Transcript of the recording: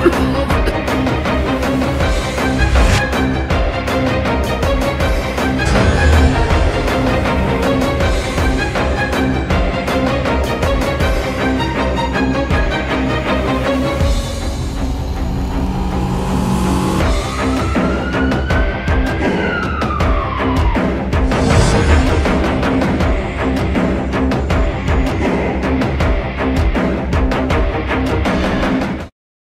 Ha ha ha!